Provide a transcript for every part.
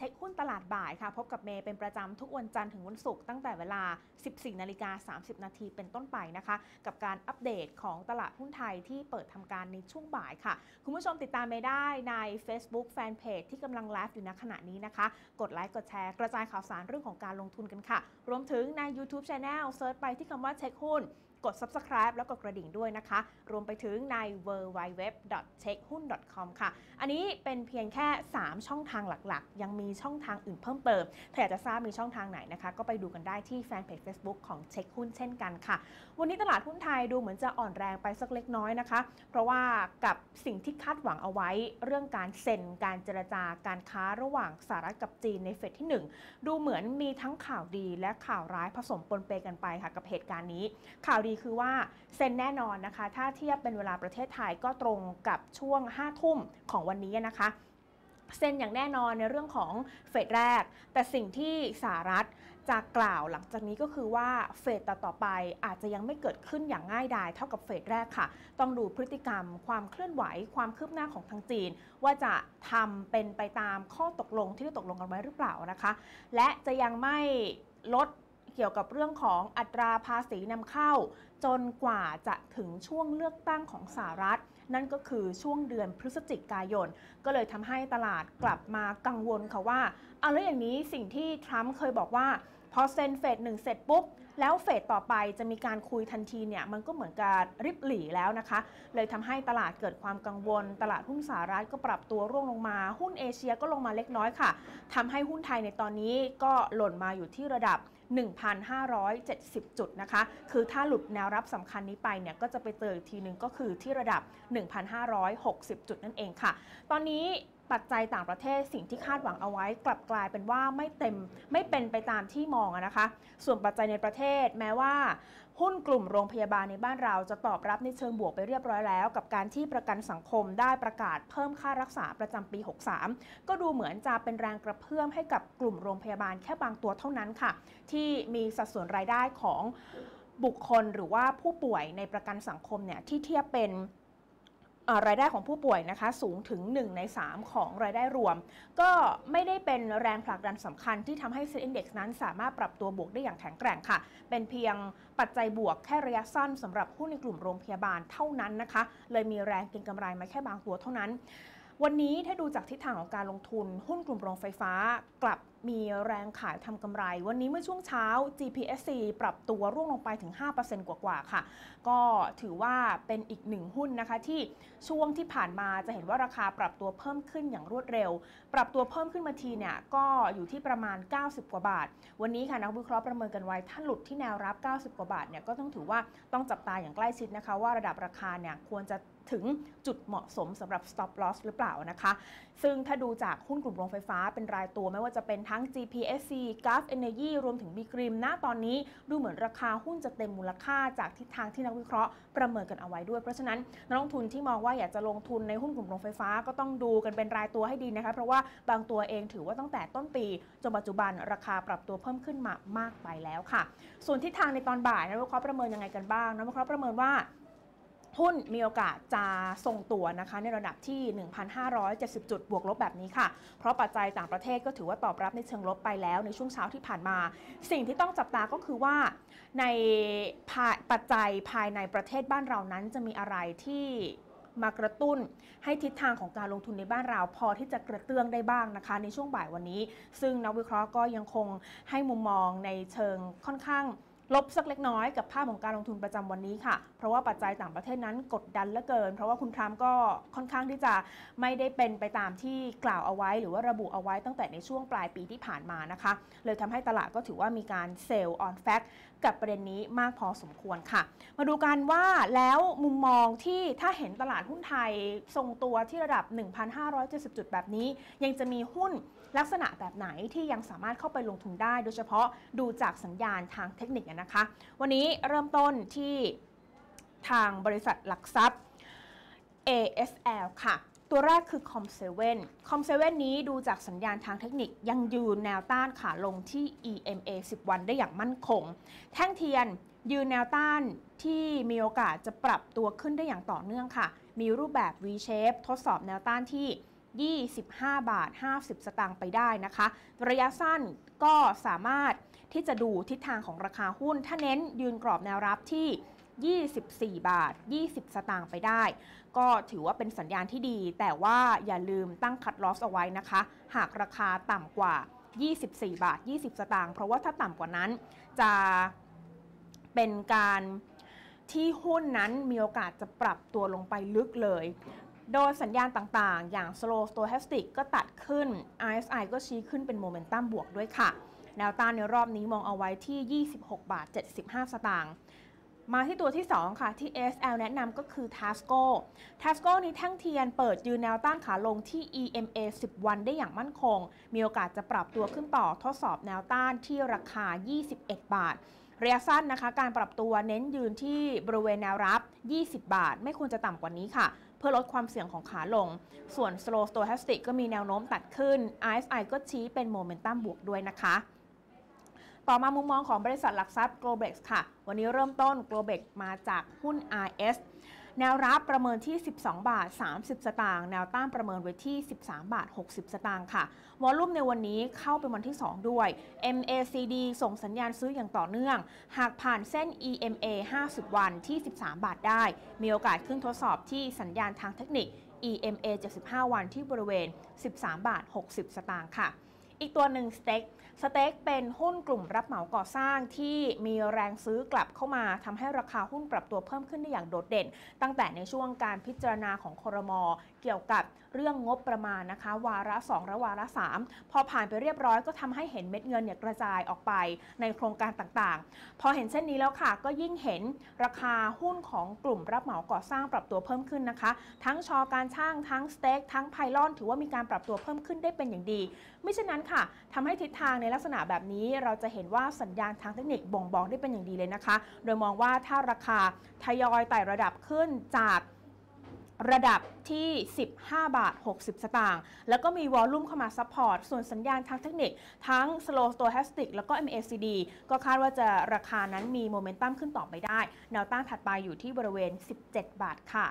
เช็คหุ้นตลาดบ่ายค่ะ พบกับเมย์เป็นประจำทุกวันจันทร์ถึงวันศุกร์ตั้งแต่เวลา 14 นาฬิกา 30 นาทีเป็นต้นไปนะคะ กับการอัปเดตของตลาดหุ้นไทยที่เปิดทำการในช่วงบ่ายค่ะ คุณผู้ชมติดตามเมย์ได้ใน Facebook Fanpage ที่กำลังไลฟ์อยู่ณขณะนี้นะคะ กดไลค์กดแชร์กระจายข่าวสารเรื่องของการลงทุนกันค่ะ รวมถึงใน YouTube Channel เซิร์ชไปที่คำว่าเช็คหุ้น กด subscribe แล้วกดกระดิ่งด้วยนะคะ รวมไปถึงใน w w w c h e c k h u n c o m ค่ะ อันนี้เป็นเพียงแค่ 3 ช่องทางหลักๆ ยังมีช่องทางอื่นเพิ่มเติม ถ้าอยากจะทราบมีช่องทางไหนนะคะ ก็ไปดูกันได้ที่แฟนเพจ Facebook ของเช็คหุ้นเช่นกันค่ะ วันนี้ตลาดหุ้นไทยดูเหมือนจะอ่อนแรงไปสักเล็กน้อยนะคะ เพราะว่ากับสิ่งที่คาดหวังเอาไว้ เรื่องการเซ็นการเจรจาการค้าระหว่างสหรัฐกับจีนในเฟสที่ 1 ดูเหมือนมีทั้งข่าวดีและข่าวร้ายผสมปนเปกันไปค่ะกับเหตุการณ์นี้ ข่าวดีคือว่าเซ็นแน่นอนนะคะ ถ้าเทียบเป็นเวลาประเทศไทยก็ตรงกับช่วง 5 ทุ่มของวันนี้นะคะเซ็นอย่างแน่นอนในเรื่องของเฟสแรก แต่สิ่งที่สหรัฐจะกล่าวหลังจากนี้ก็คือว่าเฟสต่อๆไปอาจจะยังไม่เกิดขึ้นอย่างง่ายดายเท่ากับเฟสแรกค่ะ ต้องดูพฤติกรรม ความเคลื่อนไหว ความคืบหน้าของทางจีน ว่าจะทำเป็นไปตามข้อตกลงที่ได้ตกลงกันไว้หรือเปล่านะคะ และจะยังไม่ลด เกี่ยวกับเรื่องของอัตราภาษีนำเข้า จนกว่าจะถึงช่วงเลือกตั้งของสหรัฐ นั่นก็คือช่วงเดือนพฤศจิกายน ก็เลยทำให้ตลาดกลับมากังวลค่ะว่าเอาแล้วอย่างนี้สิ่งที่ทรัมป์เคยบอกว่าพอเซ็นเฟดหนึ่งเสร็จปุ๊บ แล้วเฟสต่อไปจะมีการคุยทันทีเนี่ยมันก็เหมือนการริบหลี่แล้วนะคะ เลยทำให้ตลาดเกิดความกังวล ตลาดหุ้นสหรัฐก็ปรับตัวร่วงลงมา หุ้นเอเชียก็ลงมาเล็กน้อยค่ะทำให้หุ้นไทยในตอนนี้ก็หล่นมาอยู่ที่ระดับ 1,570 จุดนะคะ คือถ้าหลุดแนวรับสำคัญนี้ไปเนี่ยก็จะไปเจออีกทีหนึ่งก็คือที่ระดับ 1,560 จุดนั่นเองค่ะ ตอนนี้ ปัจจัยต่างประเทศสิ่งที่คาดหวังเอาไว้กลับกลายเป็นว่าไม่เต็มไม่เป็นไปตามที่มองนะคะ ส่วนปัจจัยในประเทศแม้ว่า หุ้นกลุ่มโรงพยาบาลในบ้านเราจะตอบรับในเชิงบวกไปเรียบร้อยแล้ว กับการที่ประกันสังคมได้ประกาศเพิ่มค่ารักษาประจำปี 63 ก็ดูเหมือนจะเป็นแรงกระเพื่อมให้กับกลุ่มโรงพยาบาลแค่บางตัวเท่านั้นค่ะ ที่มีสัดส่วนรายได้ของบุคคลหรือว่าผู้ป่วยในประกันสังคมเนี่ยที่เทียบเป็น รายได้ของผู้ป่วยนะคะสูงถึง 1 ใน 3 ของรายได้รวม ก็ไม่ได้เป็นแรงผลักดันสำคัญที่ทำให้เซ็นดี x นั้นสามารถปรับตัวบวกได้อย่างแข็งแกร่งค่ะ เป็นเพียงปัจจัยบวกแค่ระยะสั้นสำหรับหุ้นในกลุ่มโรงพยาบาลเท่านั้นนะคะ เลยมีแรงเก็งกำไรมาแค่บางตัวเท่านั้นวันนี้ถ้าดูจากทิศทางของการลงทุน หุ้นกลุ่มโรงไฟฟ้ากลับ มีแรงขายทำกำไร วันนี้เมื่อช่วงเช้า GPSC ปรับตัวร่วงลงไปถึง 5%กว่าๆค่ะ ก็ถือว่าเป็นอีกหนึ่งหุ้นนะคะที่ช่วงที่ผ่านมาจะเห็นว่าราคาปรับตัวเพิ่มขึ้นอย่างรวดเร็ว ปรับตัวเพิ่มขึ้นมาทีเนี่ยก็อยู่ที่ประมาณ 90 กว่าบาท วันนี้ค่ะนักวิเคราะห์ประเมินกันไว้ถ้าหลุดที่แนวรับ 90 กว่าบาทเนี่ยก็ต้องถือว่าต้องจับตาอย่างใกล้ชิดนะคะ ว่าระดับราคาเนี่ยควรจะ ถึงจุดเหมาะสมสำหรับ stop loss หรือเปล่านะคะ ซึ่งถ้าดูจากหุ้นกลุ่มโรงไฟฟ้าเป็นรายตัวไม่ว่าจะเป็นทั้ง GPSC g u f Energy รวมถึง b ีกริมณตอนนี้ดูเหมือนราคาหุ้นจะเต็มมูลค่าจากทิศทางที่นักวิเคราะห์ประเมินกันเอาไว้ด้วย เพราะฉะนั้นนักลงทุนที่มองว่าอยากจะลงทุนในหุ้นกลุ่มโรงไฟฟ้าก็ต้องดูกันเป็นรายตัวให้ดีนะคะ เพราะว่าบางตัวเองถือว่าตั้งแต่ต้นปีจนปัจจุบันราคาปรับตัวเพิ่มขึ้นมามากไปแล้วค่ะ ส่วนทิศทางในตอนบ่ายนักวิเคราะห์ประเมินยังไงกันบ้างนักวิเคราะห์ประเมินว่า หุ้นมีโอกาสจะทรงตัวนะคะในระดับที่ 1,570 จุดบวกลบแบบนี้ค่ะ เพราะปัจจัยต่างประเทศก็ถือว่าตอบรับในเชิงลบไปแล้วในช่วงเช้าที่ผ่านมา สิ่งที่ต้องจับตาก็คือว่าในปัจจัยภายในประเทศบ้านเรานั้นจะมีอะไรที่มากระตุ้นให้ทิศทางของการลงทุนในบ้านเราพอที่จะกระเตื้องได้บ้างนะคะ ในช่วงบ่ายวันนี้ ซึ่งนักวิเคราะห์ก็ยังคงให้มุมมองในเชิงค่อนข้าง ลบสักเล็กน้อยกับภาพของการลงทุนประจำวันนี้ค่ะ เพราะว่าปัจจัยต่างประเทศนั้นกดดันเหลือเกิน เพราะว่าคุณทรัมป์ก็ค่อนข้างที่จะไม่ได้เป็นไปตามที่กล่าวเอาไว้ หรือว่าระบุเอาไว้ตั้งแต่ในช่วงปลายปีที่ผ่านมานะคะ เลยทำให้ตลาดก็ถือว่ามีการเซลล์ออนแฟก กับประเด็นนี้มากพอสมควรค่ะ มาดูกันว่าแล้วมุมมองที่ถ้าเห็นตลาดหุ้นไทยทรงตัวที่ระดับ 1,570 จุดแบบนี้ ยังจะมีหุ้นลักษณะแบบไหนที่ยังสามารถเข้าไปลงทุนได้ โดยเฉพาะดูจากสัญญาณทางเทคนิคนะคะ วันนี้เริ่มต้นที่ทางบริษัทหลักทรัพย์ ASL ค่ะ ตัวแรกคือ Com7 Com7 นี้ดูจากสัญญาณทางเทคนิคยังยืนแนวต้านขาลงที่ EMA 10 วันได้อย่างมั่นคง แท่งเทียนยืนแนวต้านที่มีโอกาสจะปรับตัวขึ้นได้อย่างต่อเนื่องค่ะ มีรูปแบบ V shape ทดสอบแนวต้านที่ 25 บาท 50 สตางค์ไปได้นะคะ ระยะสั้นก็สามารถที่จะดูทิศทางของราคาหุ้น ถ้าเน้นยืนกรอบแนวรับที่ 24 บาท 20 สตางค์ไปได้ ก็ถือว่าเป็นสัญญาณที่ดี แต่ว่าอย่าลืมตั้งคัดลอสเอาไว้นะคะ หากราคาต่ำกว่า 24 บาท 20 สตางค์เพราะว่าถ้าต่ำกว่านั้นจะเป็นการที่หุ้นนั้นมีโอกาสจะปรับตัวลงไปลึกเลย โดยสัญญาณต่างๆ อย่าง slow stochastic ก็ตัดขึ้น RSI ก็ชี้ขึ้นเป็นโมเมนตัมบวกด้วยค่ะ แนวต้านในรอบนี้มองเอาไว้ที่ 26 บาท 75 สตางค์ มาที่ตัวที่ 2 ค่ะที่ SL แนะนำก็คือ Tasco Tasco นี้แท่งเทียนเปิดยืนแนวต้านขาลงที่ EMA 10 วันได้อย่างมั่นคง มีโอกาสจะปรับตัวขึ้นต่อทดสอบแนวต้านที่ราคา 21 บาทระยะสั้นนะคะ การปรับตัวเน้นยืนที่บริเวณแนวรับ 20 บาท ไม่ควรจะต่ำกว่านี้ค่ะ เพื่อลดความเสี่ยงของขาลง ส่วน slow stochastic ก็มีแนวโน้มตัดขึ้น RSI ก็ชี้เป็นโมเมนตัมบวกด้วยนะคะ ต่อมามุมมองของบริษัทหลักทรัพย์ Globex ค่ะ วันนี้เริ่มต้น Globex มาจากหุ้น RS แนวรับประเมินที่ 12 บาท 30 สตางค์ แนวต้านประเมินไว้ที่ 13 บาท 60 สตางค์ค่ะ วอลลุ่มในวันนี้เข้าเป็นวันที่ 2 ด้วย MACD ส่งสัญญาณซื้ออย่างต่อเนื่อง หากผ่านเส้น EMA 50 วันที่ 13 บาทได้ มีโอกาสขึ้นทดสอบที่สัญญาณทางเทคนิค EMA 75 วันที่บริเวณ 13 บาท 60 สตางค์ค่ะ อีกตัวหนึ่งสเต็กสเต็กเป็นหุ้นกลุ่มรับเหมาก่อสร้างที่มีแรงซื้อกลับเข้ามาทำให้ราคาหุ้นปรับตัวเพิ่มขึ้นได้อย่างโดดเด่น ตั้งแต่ในช่วงการพิจารณาของคอรมอเกี่ยวกับ เรื่องงบประมาณนะคะ วาระ 2 และวาระ 3 พอผ่านไปเรียบร้อยก็ทำให้เห็นเม็ดเงินเนี่ยกระจายออกไปในโครงการต่างๆ พอเห็นเช่นนี้แล้วค่ะ ก็ยิ่งเห็นราคาหุ้นของกลุ่มรับเหมาก่อสร้างปรับตัวเพิ่มขึ้นนะคะ ทั้งชอการช่างทั้งสเต็กทั้งไพลอนถือว่ามีการปรับตัวเพิ่มขึ้นได้เป็นอย่างดีไม่เช่นนั้นค่ะทำให้ทิศทางในลักษณะแบบนี้เราจะเห็นว่าสัญญาณทางเทคนิคบ่งบอกได้เป็นอย่างดีเลยนะคะ โดยมองว่าถ้าราคาทยอยไต่ระดับขึ้นจาก ระดับที่ 15 บาท 60 สตางค์ แล้วก็มี volume เข้ามา support ส่วนสัญญาณทางเทคนิค ทั้ง slow stochastic แล้วก็ MACD ก็คาดว่าจะราคานั้นมีโมเมนตัมขึ้นต่อไปได้ แนวต้านถัดไปอยู่ที่บริเวณ 17 บาทค่ะ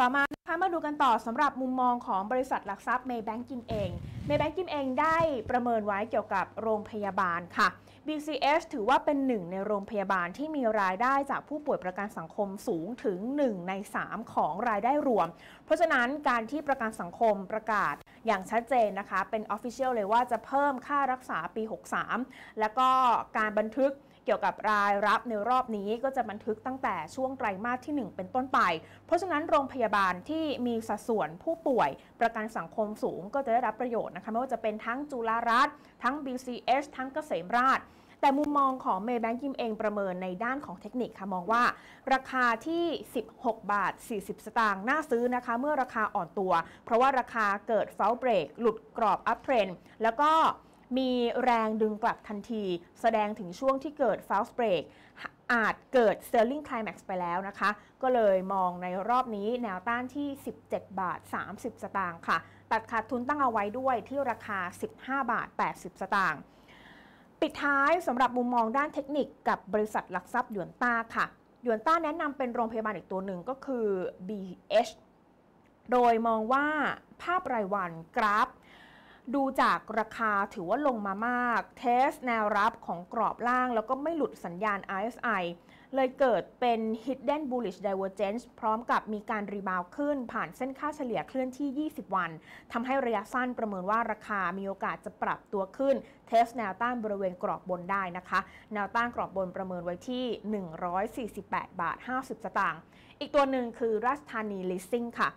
ต่อมา มาดูกันต่อสำหรับมุมมองของบริษัทหลักทรัพย์เมย์แบงก์ กิมเอ็งเมย์แบงก์ กิมเอ็งได้ประเมินไว้เกี่ยวกับโรงพยาบาลค่ะ BCS ถือว่าเป็นหนึ่งในโรงพยาบาลที่มีรายได้จากผู้ป่วยประกันสังคมสูงถึง 1 ใน 3 ของรายได้รวม เพราะฉะนั้นการที่ประกันสังคมประกาศอย่างชัดเจนนะคะ เป็นออฟฟิเชียลเลยว่าจะเพิ่มค่ารักษาปี 63 แล้วก็การบันทึก กี่ยวกับรายรับในรอบนี้ก็จะบันทึกตั้งแต่ช่วงไตรมาสที่ 1 เป็นต้นไป เพราะฉะนั้นโรงพยาบาลที่มีสัดส่วนผู้ป่วยประกันสังคมสูงก็จะได้รับประโยชน์นะคะไม่ว่าจะเป็นทั้งจุฬารัตน์ทั้ง BCH ทั้งเกษมราษฎร์แต่มุมมองของเมย์แบงก์ กิมเอ็งประเมินในด้านของเทคนิคค่ะมองว่า ราคาที่ 16 บาท 40 สตางค์น่าซื้อนะคะ เมื่อราคาอ่อนตัว เพราะว่าราคาเกิด false break หลุดกรอบ uptrend แล้วก็ มีแรงดึงกลับทันที แสดงถึงช่วงที่เกิด false break อาจเกิด selling climax ไปแล้วนะคะ ก็เลยมองในรอบนี้แนวต้านที่ 17 บาท 30 สตางค์ค่ะ ตัดขาดทุนตั้งเอาไว้ด้วยที่ราคา 15 บาท 80 สตางค์ปิดท้ายสำหรับมุมมองด้านเทคนิคกับบริษัทหลักทรัพย์หยวนต้าค่ะหยวนต้าแนะนำเป็นโรงพยาบาลอีกตัวหนึ่งก็คือ BH โดยมองว่าภาพรายวันกราฟ ดูจากราคาถือว่าลงมามาก เทสแนวรับของกรอบล่าง แล้วก็ไม่หลุดสัญญาณ RSI เลยเกิดเป็น hidden bullish divergence พร้อมกับมีการ rebound ขึ้นผ่านเส้นค่าเฉลี่ยเคลื่อนที่ 20 วัน ทำให้ระยะสั้นประเมินว่าราคามีโอกาสจะปรับตัวขึ้น test แนวต้านบริเวณกรอบบนได้นะคะ แนวต้านกรอบบนประเมินไว้ที่ 148 บาท 50 สตางค์ อีกตัวหนึ่งคือราชธานี leasing ค่ะ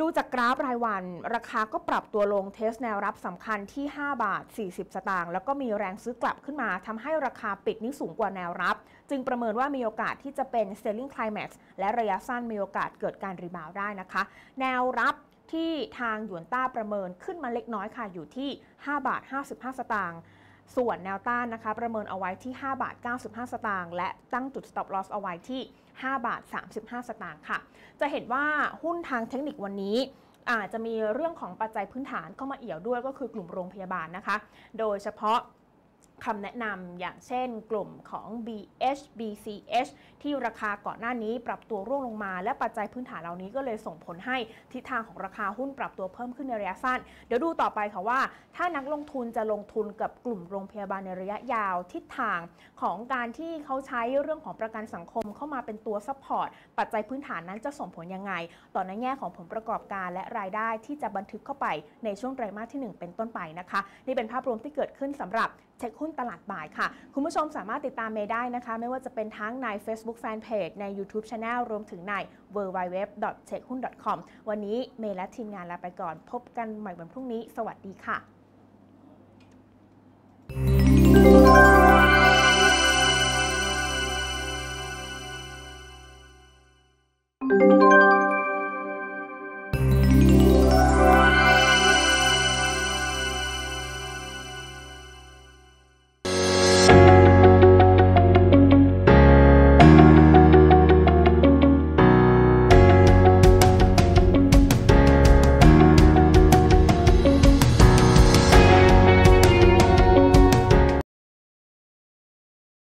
ดูจากกราฟรายวัน ราคาก็ปรับตัวลง test แนวรับสำคัญที่ 5 บาท 40 สตางค์แล้วก็มีแรงซื้อกลับขึ้นมาทำให้ราคาปิดนี้สูงกว่าแนวรับ จึงประเมินว่ามีโอกาสที่จะเป็น selling climax และระยะสั้นมีโอกาสเกิดการรีบาวได้นะคะ แนวรับที่ทางหยวนต้าประเมินขึ้นมาเล็กน้อยค่ะอยู่ที่ 5 บาท 55 สตางค์ ส่วนแนวต้านนะคะ ประเมินเอาไว้ที่ 5 บาท 95 สตางค์และตั้งจุด stop loss เอาไว้ที่ 5 บาท 35 สตางค์ค่ะ จะเห็นว่าหุ้นทางเทคนิควันนี้อาจจะมีเรื่องของปัจจัยพื้นฐานเข้ามาเอี่ยวด้วยก็คือกลุ่มโรงพยาบาลนะคะ โดยเฉพาะ คำแนะนำอย่างเช่นกลุ่มของ BH BCH ที่ราคาก่อนหน้านี้ปรับตัวร่วงลงมา และปัจจัยพื้นฐานเหล่านี้ก็เลยส่งผลให้ทิศทางของราคาหุ้นปรับตัวเพิ่มขึ้นในระยะสั้น เดี๋ยวดูต่อไปค่ะว่า ถ้านักลงทุนจะลงทุนกับกลุ่มโรงพยาบาลในระยะยาวทิศทางของการที่เขาใช้เรื่องของประกันสังคมเข้ามาเป็นตัว support ปัจจัยพื้นฐานนั้นจะส่งผลยังไง ต่อในแง่ของผลประกอบการและรายได้ที่จะบันทึกเข้าไปในช่วงไตรมาสที่ 1 เป็นต้นไปนะคะ นี่เป็นภาพรวมที่เกิดขึ้นสำหรับ เช็คหุ้นตลาดบ่ายค่ะ คุณผู้ชมสามารถติดตามเมย์ได้นะคะ ไม่ว่าจะเป็นทั้งใน Facebook Fanpage ใน YouTube Channel รวมถึงใน w w w c h e c k h u n c o m วันนี้เมย์และทีมงานลาไปก่อน พบกันใหม่วันพรุ่งนี้ สวัสดีค่ะ